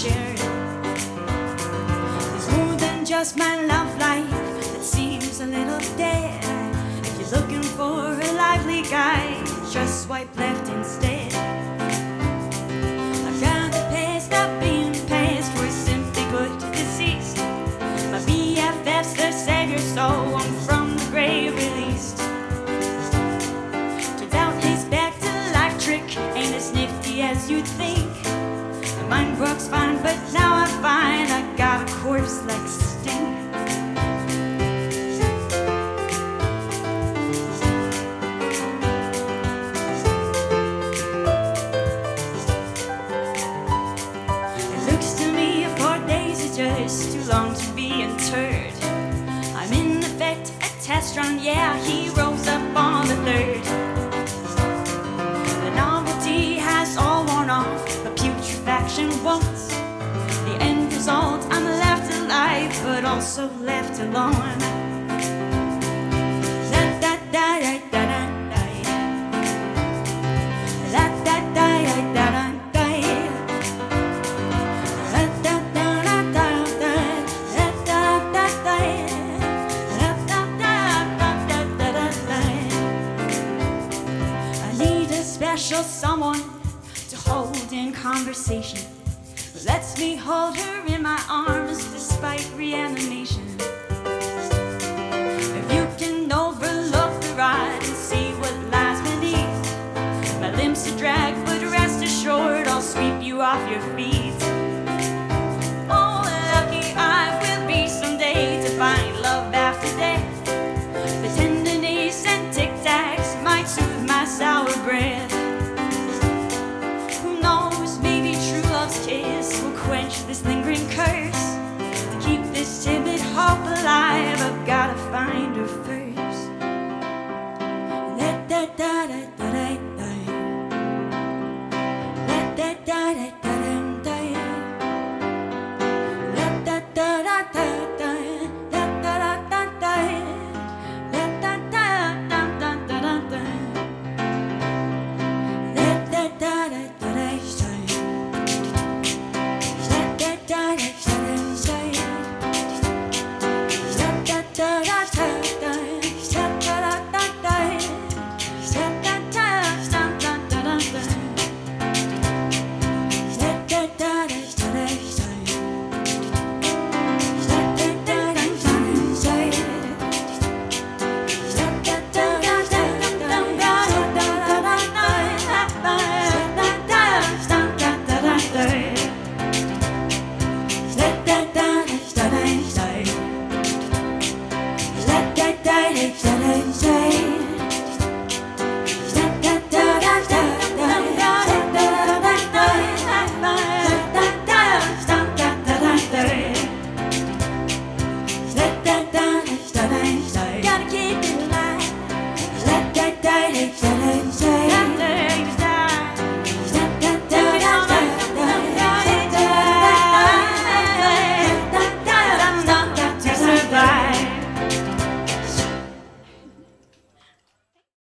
shared. There's more than just my love life that seems a little dead. If you're looking for a lively guy, just swipe left instead. Days too long to be interred. I'm in effect a test run, yeah, he rose up on the third. The novelty has all worn off, but putrefaction won't. The end result, I'm left alive, but also left alone. Da da da da. Special someone to hold in conversation. Lets me hold her in my arms despite reanimation. If you can overlook the ride and see what lies beneath, my limbs to drag, but rest assured I'll sweep you off your feet. This lingering curse. To keep this timid hope alive, I've gotta find her first. Da da da da da.